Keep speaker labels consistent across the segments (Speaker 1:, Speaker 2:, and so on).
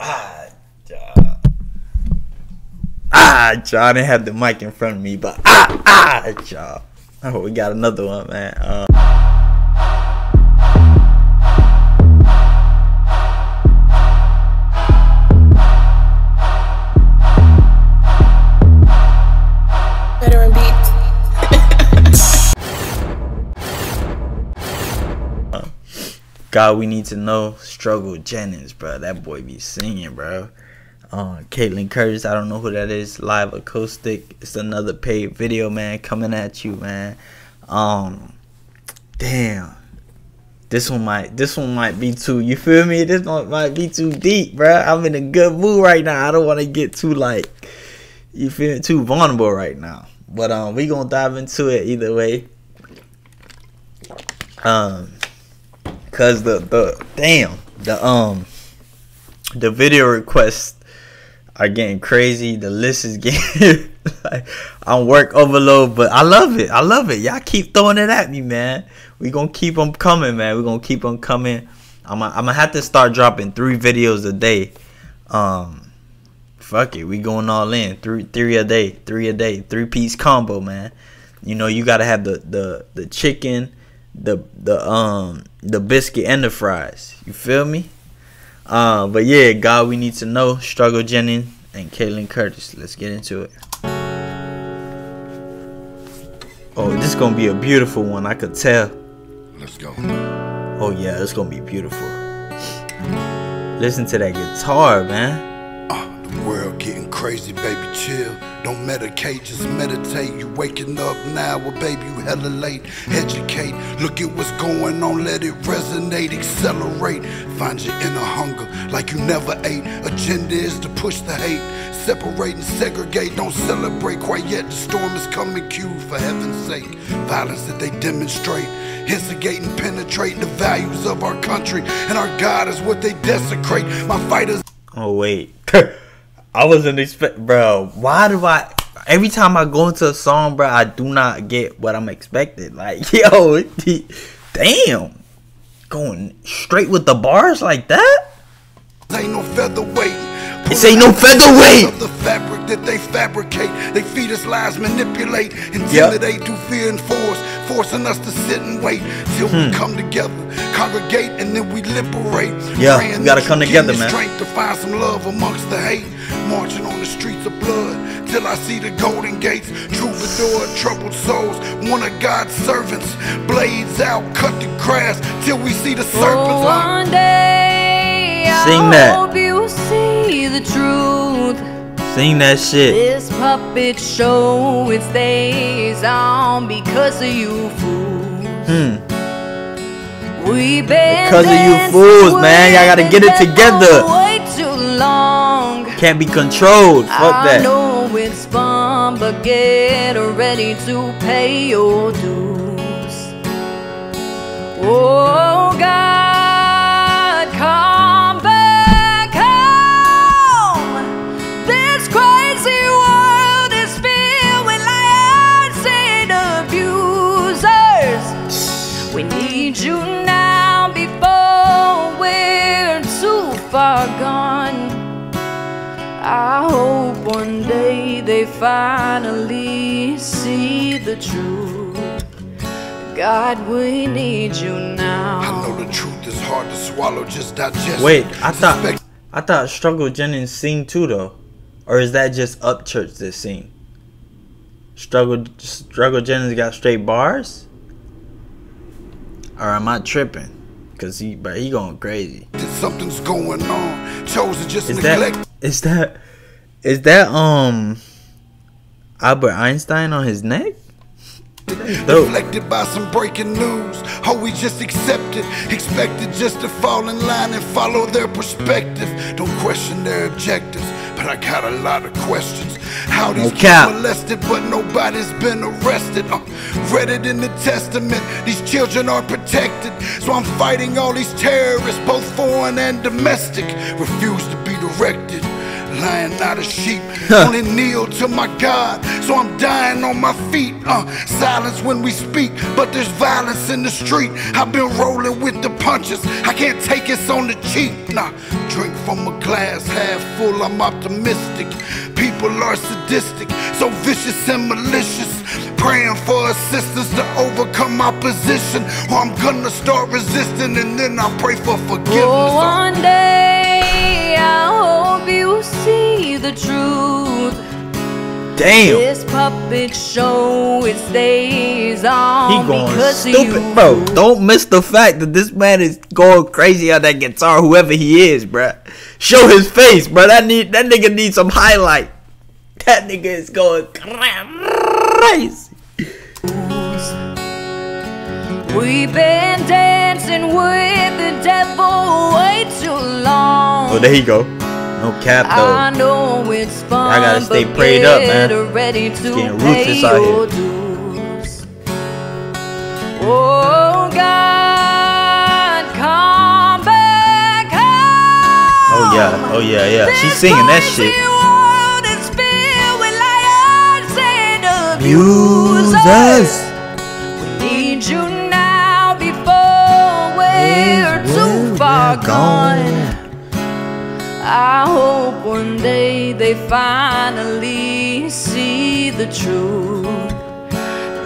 Speaker 1: Ah, ja. Ah, ja. I didn't have the mic in front of me, but ah, ah, ja. Oh, we got another one, man. Um, God, we need you now. Struggle Jennings, bro. That boy be singing, bro. Uh, Caitlynne Curtis, I don't know who that is. Live acoustic. It's another paid video, man, coming at you, man. Um, damn. This one might, this one might be too. You feel me? This one might be too deep, bro. I'm in a good mood right now. I don't want to get too like, you feel? Too vulnerable right now. But um, we gonna dive into it either way. Um, cause the the damn the um the video requests are getting crazy. The list is getting like I'm work overload, but I love it. I love it. Y'all keep throwing it at me, man. We gonna keep them coming, man. We gonna keep them coming. I'm gonna, have to start dropping three videos a day. Um, fuck it, we going all in. Three three a day, three a day, three piece combo, man. You know you gotta have the the the chicken, the the um the biscuit and the fries. You feel me? Uh, but yeah, God, we need you now. Struggle Jennings and Caitlynne Curtis. Let's get into it. Oh, this is gonna be a beautiful one. I could tell.
Speaker 2: Let's go.
Speaker 1: Oh yeah, it's gonna be beautiful. Listen to that guitar, man.
Speaker 2: World getting crazy, baby. Chill. Don't medicate, just meditate. You waking up now, well, baby, you hella late. Educate, look at what's going on, let it resonate, accelerate. Find your inner hunger like you never ate. Agenda is to push the hate. Separate and segregate, don't celebrate quite yet. The storm is coming, cue for heaven's sake. Violence that they demonstrate, instigate and penetrate the values of our country. And our God is what they desecrate. My fighters.
Speaker 1: Oh wait, I wasn't expect, bro. Why do I? Every time I go into a song, bro, I do not get what I'm expected. Like, yo, damn, going straight with the bars like that.
Speaker 2: Ain't no featherweight.
Speaker 1: This ain't no featherweight.
Speaker 2: Of the fabric that they fabricate, they feed us lies, manipulate, intimidate through fear and force, forcing us to sit and wait till we come together, congregate, and then we liberate.
Speaker 1: Hmm. Yeah,
Speaker 2: Praying
Speaker 1: we gotta come together, man.
Speaker 2: Strength to find some love amongst the hate, marching on the streets of blood till I see the golden gates. Troubadour, troubled souls, one of God's servants. Blades out, cut the grass till we see the serpents.
Speaker 3: Oh, one day
Speaker 1: Sing
Speaker 3: I
Speaker 1: that.
Speaker 3: hope you see the truth.
Speaker 1: Sing that shit.
Speaker 3: This puppet show it stays on because of you fools.
Speaker 1: Hmm.
Speaker 3: We've been
Speaker 1: Because of you fools, man. Y'all gotta get it
Speaker 3: the devil
Speaker 1: together.
Speaker 3: Way too long.
Speaker 1: Can't be controlled. Fuck
Speaker 3: I
Speaker 1: that.
Speaker 3: know it's fun, but get ready to pay your dues. Finally see the truth. God, we need you now.
Speaker 2: I know the truth is hard to swallow, just digest.
Speaker 1: Wait. I thought I thought Struggle Jennings sing too though, or is that just Upchurch that sing? Struggle Struggle Jennings got straight bars, or am I tripping? Cause he, but he going crazy.
Speaker 2: that something's going on. Chosen just
Speaker 1: Is
Speaker 2: neglect.
Speaker 1: that is that is that um Albert Einstein on his neck?
Speaker 2: Deflected by some breaking news. Oh, we just accepted, expected just to fall in line and follow their perspective. Don't question their objectives, but I got a lot of questions. How these
Speaker 1: No
Speaker 2: kids molested, but nobody's been arrested. Uh, read it in the testament. These children are protected, so I'm fighting all these terrorists, both foreign and domestic. Refuse to be directed. Lion, not a sheep. Only kneel to my God, so I'm dying on my feet. Uh, silence when we speak, but there's violence in the street. I've been rolling with the punches, I can't take it on the cheap. Nah, drink from a glass half full, I'm optimistic. People are sadistic, so vicious and malicious. Praying for assistance to overcome opposition, or I'm gonna start resisting and then I pray for forgiveness.
Speaker 3: Oh, one day
Speaker 1: Damn.
Speaker 3: This puppet show it stays on. He going
Speaker 1: stupid, bro. Don't miss the fact that this man is going crazy on that guitar, whoever he is, bro. Show his face, bro. That need that nigga needs some highlight. That nigga is going crazy.
Speaker 3: We've been dancing with the devil way too long.
Speaker 1: Oh, there he go. No cap though.
Speaker 3: I know it's fun.
Speaker 1: Y'all gotta stay prayed up, man.
Speaker 3: Ready to
Speaker 1: getting ruthless out
Speaker 3: your dues. Oh God, come back home.
Speaker 1: Oh yeah, oh yeah, yeah. She's singing that shit.
Speaker 3: world is with liars and abusers. They finally see the truth.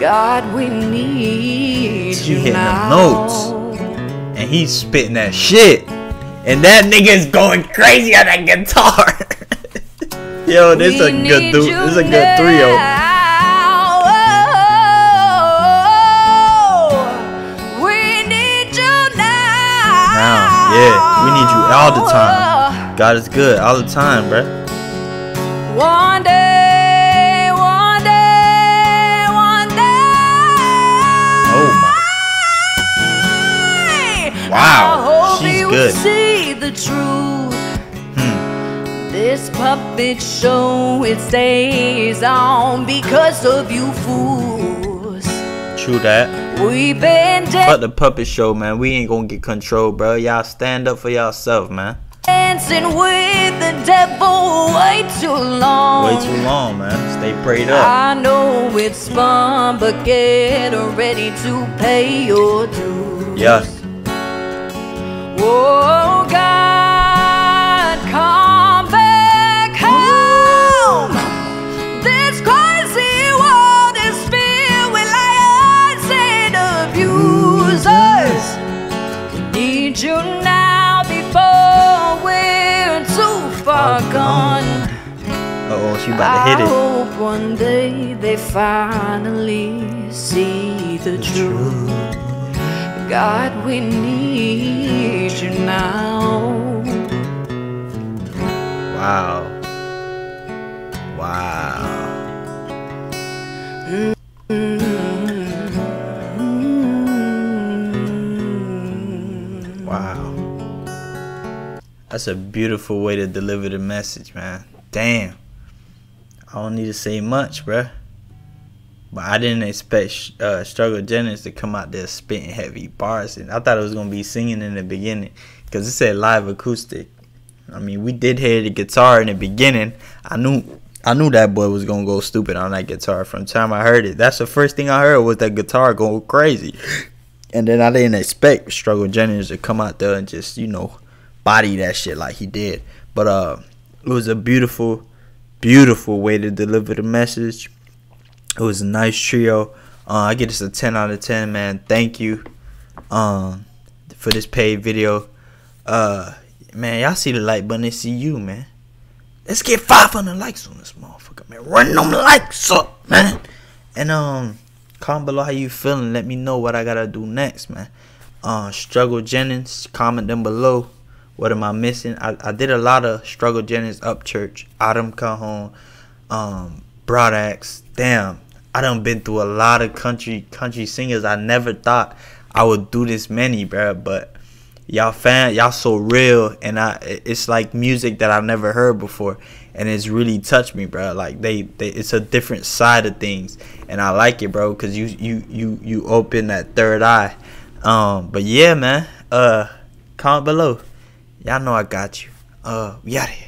Speaker 3: God, we need
Speaker 1: She
Speaker 3: you
Speaker 1: hitting
Speaker 3: now.
Speaker 1: notes. And he's spitting that shit. And that nigga is going crazy on that guitar. Yo, this
Speaker 3: We
Speaker 1: a good dude. This a good trio.
Speaker 3: Oh, we need you now.
Speaker 1: Now, yeah, we need you all the time. God is good all the time, bruh.
Speaker 3: One day, one day, one day.
Speaker 1: Oh my. Wow,
Speaker 3: I hope
Speaker 1: she's
Speaker 3: you
Speaker 1: good.
Speaker 3: see the truth.
Speaker 1: Hmm.
Speaker 3: This puppet show it stays on because of you fools.
Speaker 1: True that.
Speaker 3: We've been
Speaker 1: But the puppet show, man, we ain't gonna get control, bro. Y'all stand up for yourself, man.
Speaker 3: Dancing with the devil way too long.
Speaker 1: Way too long, man. Stay prayed up.
Speaker 3: I know it's fun, but get ready to pay your dues.
Speaker 1: Yeah.
Speaker 3: Oh
Speaker 1: She about to hit
Speaker 3: I hope one day they finally see the truth. God, we need you now.
Speaker 1: Wow. Wow. Mm-hmm. Wow. That's a beautiful way to deliver the message, man. Damn. I don't need to say much, bruh. But I didn't expect uh, Struggle Jennings to come out there spitting heavy bars. And I thought it was going to be singing in the beginning because it said live acoustic. I mean, we did hear the guitar in the beginning. I knew I knew that boy was gonna go stupid on that guitar from time I heard it. That's the first thing I heard was that guitar going crazy. And then I didn't expect Struggle Jennings to come out there and just, you know, body that shit like he did. But uh it was a beautiful, beautiful way to deliver the message. It was a nice trio. Uh, I get this a 10 out of 10, man. Thank you um, for this paid video. Uh, man, y'all see the like button, they see you, man. Let's get 500 likes on this motherfucker, man. Run them likes up, man. And um, comment below how you feeling. Let me know what I gotta do next, man. Uh, Struggle Jennings, comment them below. What am I missing? I, I did a lot of Struggle Jennings Upchurch, Adam Calhoun, um, Brodnax. Damn, I done been through a lot of country country singers. I never thought I would do this many, bro. But y'all fan, y'all so real, and I it's like music that I've never heard before, and it's really touched me, bro. Like they, they it's a different side of things, and I like it, bro, cause you you you you open that third eye. Um, but yeah, man. Uh, comment below. Y'all know I got you. Uh, we out here.